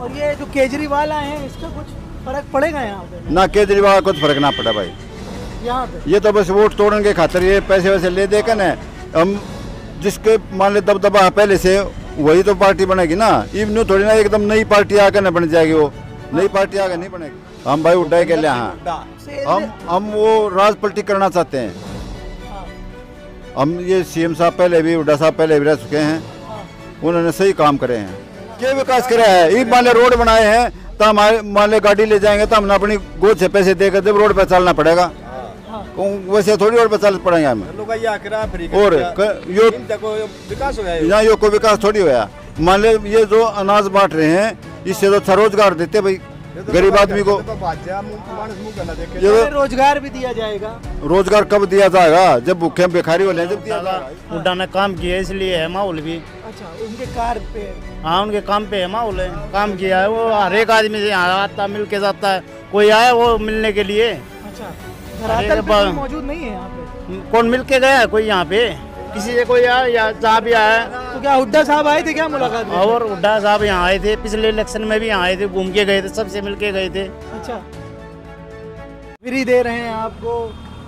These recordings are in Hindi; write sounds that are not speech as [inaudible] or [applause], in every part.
और ये जो केजरीवाल आए हैं इसका कुछ फ़र्क पड़ेगा यहाँ पे? ना केजरीवाल को तो फ़र्क ना पड़ा भाई। यहाँ पे? ये तो बस वोट तोड़ने के खातर ये पैसे वैसे ले दे कर न हम जिसके मान ले दबदबा पहले से वही तो पार्टी बनेगी ना। इवन थोड़ी ना एकदम नई पार्टी आकर न बन जाएगी वो। नई पार्टी आकर नहीं बनेगी। हम भाई उड्डा के लिए हाँ। हम हम वो राज पलटी करना चाहते हैं। हाँ, हम ये सीएम साहब पहले भी हुड्डा साहब पहले भी रह चुके हैं। हाँ, उन्होंने सही काम करे हैं। क्या विकास करे है? ये मान ले रोड बनाए हैं तो हमारे मान ले गाड़ी ले जाएँगे तो हमने अपनी गोद से पैसे देकर जब रोड पर चलना पड़ेगा। हाँ। वैसे थोड़ी रोड पर चल पड़ेंगे हमें। और यो विकास हो यहाँ यो कोई विकास थोड़ी होया। मान ले ये जो अनाज बांट रहे हैं इससे तो अच्छा रोज़गार देते भाई। तो गरीब आदमी को। ये तो तो रोज़गार भी दिया जाएगा। रोज़गार कब दिया जाएगा? जब भूखे भिखारी वाले जब दिया जाएगा। काम किया इसलिए है माहौल भी। अच्छा उनके कार पे? हाँ उनके काम पे है माहौल है। काम किया है वो हर एक आदमी से यहाँ आता मिल के जाता है। कोई आया वो मिलने के लिए? अच्छा धरातल पे कोई मौजूद नहीं है यहाँ पे? कौन मिल के गया है कोई यहाँ पे? किसी से कोई आया या जहाँ भी आया तो क्या हुड्डा साहब आए थे क्या मुलाकात में? और हुड्डा साहब यहाँ आए थे पिछले इलेक्शन में भी यहाँ आए थे घूम के गए थे सबसे मिल के गए थे। अच्छा। फ्री दे रहे हैं आपको?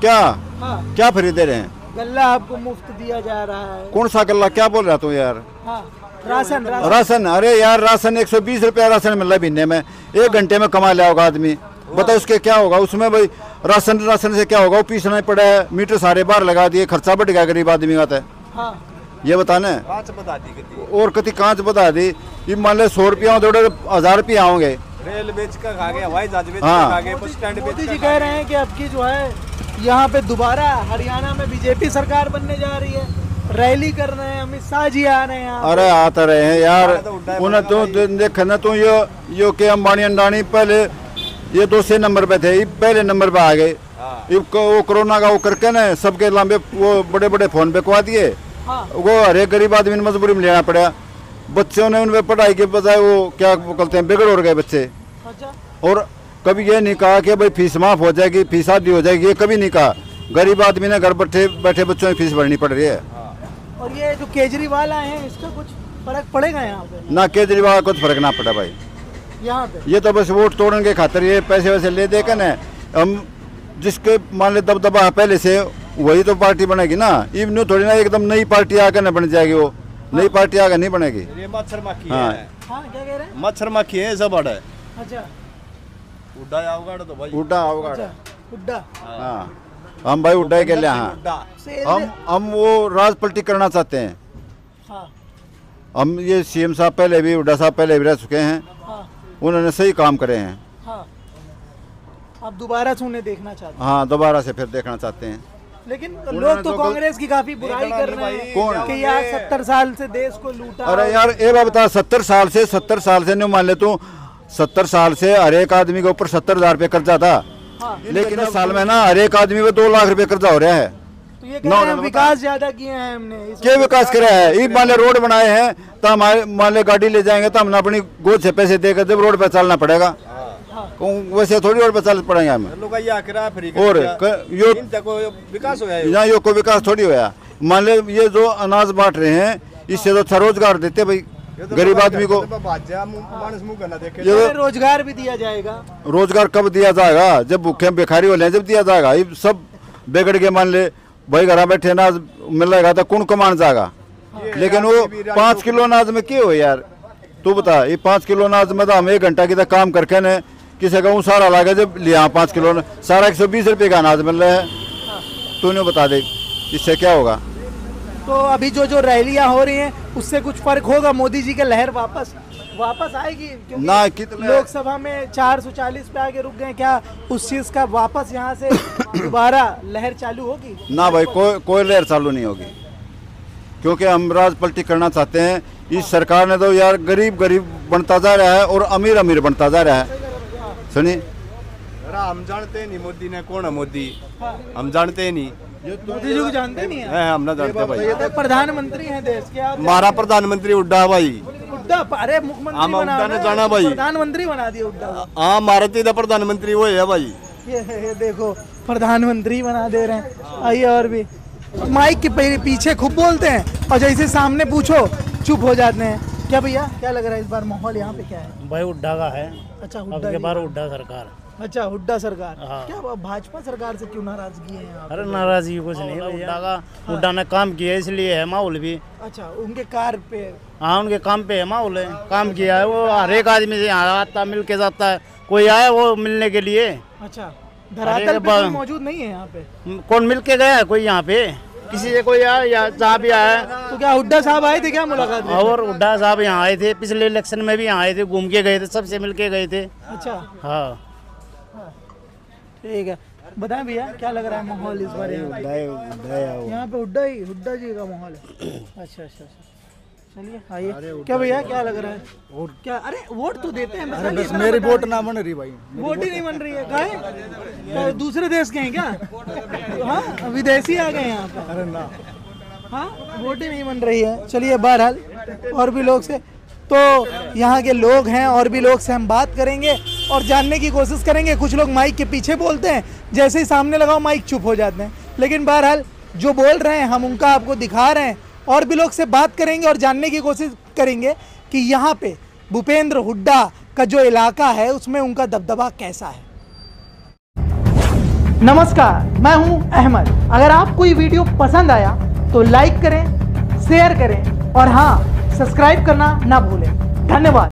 क्या? हाँ। क्या फ्री दे रहे हैं? गल्ला आपको मुफ़्त दिया जा रहा है। कौन सा गल्ला? क्या बोल रहा तू यार? हाँ राशन राशन। अरे यार राशन एक सौ बीस रुपया राशन मिल रहा है महीने में। एक घंटे में कमा लिया होगा आदमी। बताओ उसके क्या होगा? उसमें भाई राशन राशन से क्या होगा? वो पीसना ही पड़ा है। मीटर सारे बाहर लगा दिए खर्चा बढ़ गया गरीब आदमी का तो। हाँ। ये बताना है पाँच बता दी और कति कांच बता दी? ये मान लो सौ रुपया दौड़े हज़ार रुपया होंगे रेल बेच का खा गए हवाई जहाज़ बेच हाँ। का खा गए बस स्टैंड बेच मोदी का जी कह रहे हैं कि अब की जो है यहाँ पे दोबारा हरियाणा में बीजेपी सरकार बनने जा रही है। रैली कर रहे हैं अमित शाह जी आ रहे हैं अरे आते रहे हैं यार। तो उन्हें तो बनेगा ना तू यो यो के अंबानी अंडानी पहले ये दूसरे नंबर पे थे ये पहले नंबर पे आ गए। हाँ। वो कोरोना का वो करके ना सबके लंबे वो बड़े बड़े फ़ोन बिकवा दिए। हाँ। वो हर एक गरीब आदमी ने मजबूरी में लेना पड़ा। बच्चों ने उन पे पढ़ाई के बजाय वो क्या कहते हैं बिगड़ हो गए बच्चे। अच्छा। और कभी ये नहीं कहा कि भाई फ़ीस माफ़ हो जाएगी फ़ीस आदि हो जाएगी ये कभी नहीं कहा। गरीब आदमी ने घर बैठे बैठे बच्चों की फ़ीस भरनी पड़ रही है। और ये जो केजरीवाल आए हैं इसका कुछ फ़र्क पड़ेगा यहाँ पे? ना केजरीवाल को तो फ़र्क ना पड़ा भाई। यहाँ पे? ये तो बस वोट तोड़ने के खातर ये पैसे वैसे ले दे कर हम जिसके मान ले दबदबा है पहले से वही तो पार्टी बनेगी ना। इवन थोड़ी ना एकदम नई पार्टी आकर न बन जाएगी वो। नई पार्टी आकर नहीं बनेगी। ये मच्छर मक्खी हाँ। है। हाँ क्या कह रहे हैं? मच्छर मक्खी है सब है। अच्छा। उड्डा तो भाई. उड्डा होगा अच्छा हाँ. हम भाई उड्डा के लिए हाँ. हम हम वो राज पलटी करना चाहते हैं. हाँ. हम ये सीएम साहब पहले भी हुड्डा साहब पहले भी रह चुके हैं. हाँ. उन्होंने सही काम करे हैं. हाँ. आप दोबारा से उन्हें देखना चाहते हैं? हाँ दोबारा से फिर देखना चाहते हैं. लेकिन लोग तो तो कांग्रेस की काफ़ी बुराई कर रहे हैं कौन? कि यार सत्तर साल से देश को लूटा अरे यार ये बात बता सत्तर साल से सत्तर साल से नहीं मान ले तू. सत्तर साल से हर एक आदमी के ऊपर सत्तर हज़ार रुपये कर्जा था। हाँ। लेकिन इस साल में ना हर एक आदमी पे दो लाख रुपए कर्जा हो रहा है। तो ये नौ हैं विकास ज़्यादा किए हैं हमने। क्या विकास करे है? ये मान ले रोड बनाए हैं तो हमारे मान ले गाड़ी ले जाएँगे तो हमने अपनी गोद से पैसे देकर जब रोड पर चलना पड़ेगा। हाँ। वैसे थोड़ी पर चल पड़ेंगे हमें। और क- यो विकास हो गया यहाँ यो कोई विकास थोड़ी होया। मान ले ये जो अनाज बांट रहे हैं इससे तो अच्छा रोज़गार देते भाई। गरीब आदमी को तो रोज़गार भी दिया जाएगा रोज़गार कब दिया जाएगा? जब भूखे भिखारी वाले जब दिया जाएगा। ये सब बिगड़ के मान ले भाई घर बैठे अनाज मिल मिलेगा तो कौन कमान जाएगा? लेकिन वो पाँच किलो अनाज में क्या हो यार? तू बता ये पाँच किलो अनाज में तो हम एक घंटा की तो काम करके ने किसी का सारा लागे जब लिया पाँच किलो सारा एक सौ बीस रुपये का अनाज मिल रहा है। तूने बता दे इससे क्या होगा? तो अभी जो जो रैलियाँ हो रही हैं उससे कुछ फ़र्क होगा? मोदी जी की लहर वापस वापस आएगी? क्योंकि ना कितने लोकसभा में 440 पे आके रुक गए क्या उस चीज़ का वापस यहाँ से दोबारा लहर चालू होगी? ना भाई कोई कोई लहर चालू नहीं होगी। क्योंकि हम राज पलटी करना चाहते हैं। इस सरकार ने तो यार गरीब गरीब बनता जा रहा है और अमीर अमीर बनता जा रहा है। सुनिए। हम जानते नहीं मोदी ने कौन है मोदी? हम जानते नहीं। मोदी जी को जानते नहीं है? है हम ना जानते भाई। तो प्रधानमंत्री हैं देश के आप हमारा प्रधानमंत्री उड्डा भाई। उड्डा अरे मुख्यमंत्री हम बना उड्डा ने जाना भाई। प्रधानमंत्री बना दिया उड्डा। हाँ मारती था प्रधानमंत्री वो है भाई। ये, देखो प्रधानमंत्री बना दे रहे हैं। आइए और भी। माइक के पीछे खूब बोलते हैं। और जैसे सामने पूछो चुप हो जाते हैं। क्या भैया क्या लग रहा है इस बार माहौल यहाँ पे क्या है? भाई उड्डा का है। अच्छा अब हुड्डा के बार हुड्डा सरकार। अच्छा हुड्डा सरकार. हाँ। क्या हुआ, भाजपा सरकार से क्यों नाराज़गी है यहाँ अरे नाराज़गी कुछ नहीं है हुड्डा का। हुड्डा ने काम किया इसलिए है माहौल भी। अच्छा उनके कार पे? हाँ उनके काम पे है माहौल है। काम किया है वो हर एक आदमी से यहाँ आता मिल के जाता है। कोई आए वो मिलने के लिए? अच्छा धरातल पे कोई मौजूद नहीं है यहाँ पे? कौन मिल के गया है कोई यहाँ पे? किसी से कोई आया या जहाँ भी आया? तो क्या हुड्डा साहब आए थे क्या मुलाकात में? और हुड्डा साहब यहाँ आए थे पिछले इलेक्शन में भी यहाँ आए थे घूम के गए थे सबसे मिल के गए थे। अच्छा। हाँ। ठीक है। बताएँ भैया क्या लग रहा है माहौल इस बार यहाँ पे? हुड्डा ही हुड्डा जी का माहौल है। [coughs] अच्छा अच्छा अच्छा। चलिए आइए। क्या भैया क्या लग रहा है? क्या अरे वोट तो देते हैं अरे बस मेरी वोट ना बन रही भाई वोट ही नहीं बन रही है काहे दूसरे देश के हैं क्या? हाँ विदेशी आ गए यहाँ पे अरे ना। हाँ वोट ही नहीं बन रही है। चलिए बहरहाल और भी लोग से तो यहाँ के लोग हैं और भी लोग से हम बात करेंगे। और जानने की कोशिश करेंगे। कुछ लोग माइक के पीछे बोलते हैं, जैसे ही सामने लगाओ माइक चुप हो जाते हैं। लेकिन बहरहाल, जो बोल रहे हैं, हम उनका आपको दिखा रहे हैं। और भी लोग से बात करेंगे और जानने की कोशिश करेंगे कि यहाँ पे भूपेंद्र हुड्डा का जो इलाका है, उसमें उनका दबदबा कैसा है। नमस्कार, मैं हूँ अहमद। अगर आपको ये वीडियो पसंद आया तो लाइक करें, शेयर करें। और हाँ सब्सक्राइब करना ना भूलें। धन्यवाद।